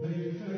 They